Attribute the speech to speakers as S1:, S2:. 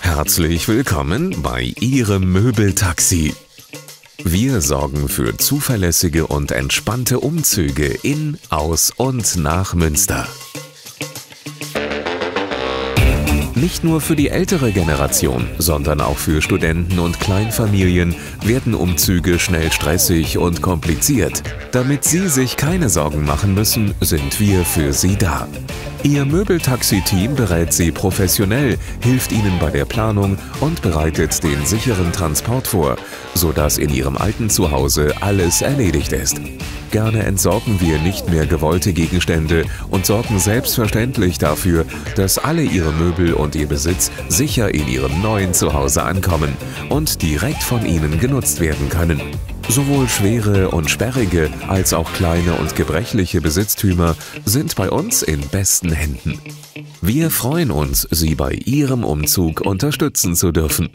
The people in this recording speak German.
S1: Herzlich willkommen bei Ihrem Möbeltaxi. Wir sorgen für zuverlässige und entspannte Umzüge in, aus und nach Münster. Nicht nur für die ältere Generation, sondern auch für Studenten und Kleinfamilien werden Umzüge schnell stressig und kompliziert. Damit Sie sich keine Sorgen machen müssen, sind wir für Sie da. Ihr Möbeltaxi-Team berät Sie professionell, hilft Ihnen bei der Planung und bereitet den sicheren Transport vor, sodass in Ihrem alten Zuhause alles erledigt ist. Gerne entsorgen wir nicht mehr gewollte Gegenstände und sorgen selbstverständlich dafür, dass alle Ihre Möbel und Ihr Besitz sicher in Ihrem neuen Zuhause ankommen und direkt von Ihnen genutzt werden können. Sowohl schwere und sperrige als auch kleine und gebrechliche Besitztümer sind bei uns in besten Händen. Wir freuen uns, Sie bei Ihrem Umzug unterstützen zu dürfen.